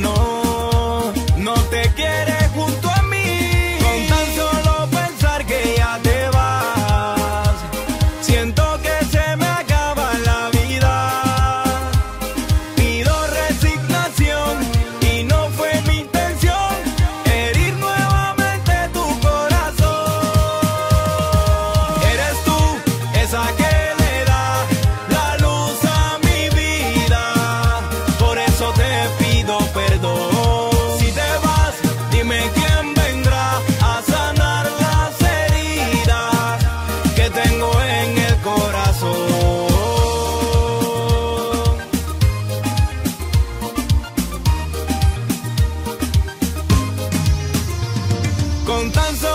know sometimes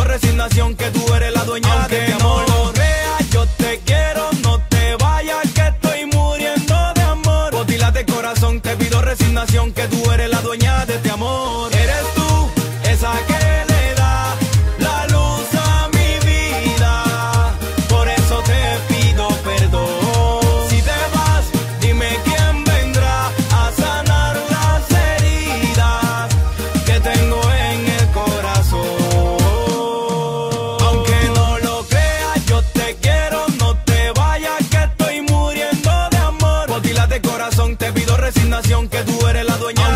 resignación que tú eres la Te pido resignación que tú eres la dueña